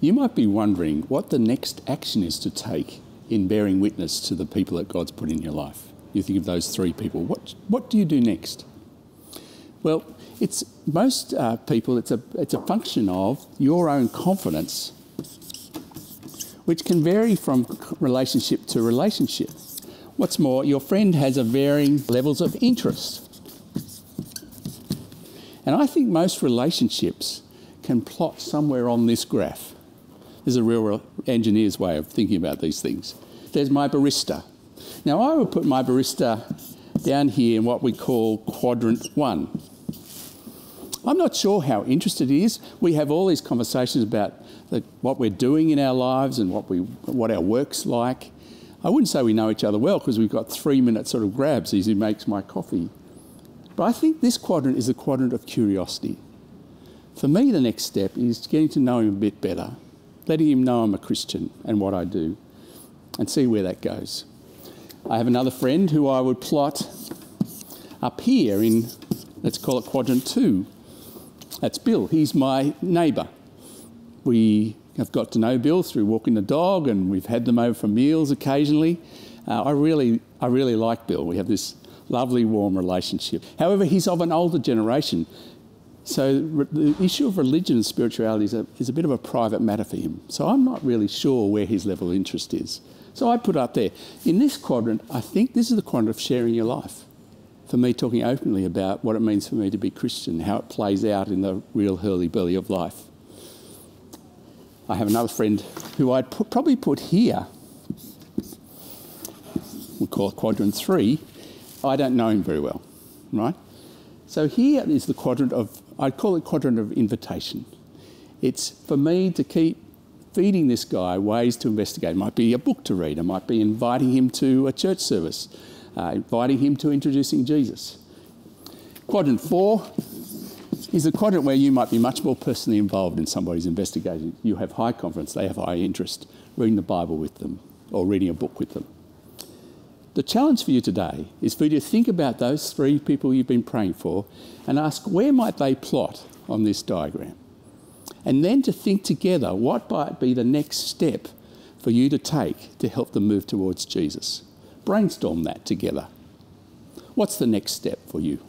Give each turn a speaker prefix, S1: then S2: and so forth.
S1: you might be wondering what the next action is to take in bearing witness to the people that God's put in your life. You think of those three people. What, what do you do next? Well, it's most uh, people, it's a, it's a function of your own confidence, which can vary from relationship to relationship. What's more, your friend has a varying levels of interest. And I think most relationships can plot somewhere on this graph. There's a real engineer's way of thinking about these things. There's my barista. Now, I would put my barista down here in what we call quadrant one. I'm not sure how interested he is. We have all these conversations about the, what we're doing in our lives and what, we, what our work's like. I wouldn't say we know each other well because we've got three minute sort of grabs as he makes my coffee. But I think this quadrant is a quadrant of curiosity. For me, the next step is getting to know him a bit better, letting him know I'm a Christian and what I do, and see where that goes. I have another friend who I would plot up here in, let's call it quadrant two. That's Bill. He's my neighbour. We have got to know Bill through walking the dog, and we've had them over for meals occasionally. Uh, I really, I really like Bill. We have this lovely, warm relationship. However, he's of an older generation, so the issue of religion and spirituality is a, is a bit of a private matter for him. So I'm not really sure where his level of interest is. So I put up there. In this quadrant, I think this is the quadrant of sharing your life for me talking openly about what it means for me to be Christian, how it plays out in the real hurly-burly of life. I have another friend who I'd put, probably put here. We call it quadrant three. I don't know him very well, right? So here is the quadrant of, I'd call it quadrant of invitation. It's for me to keep feeding this guy ways to investigate. It might be a book to read, it might be inviting him to a church service, uh, inviting him to introducing Jesus. Quadrant four is a quadrant where you might be much more personally involved in somebody's investigation. You have high confidence, they have high interest, reading the Bible with them or reading a book with them. The challenge for you today is for you to think about those three people you've been praying for and ask where might they plot on this diagram? And then to think together what might be the next step for you to take to help them move towards Jesus brainstorm that together. What's the next step for you?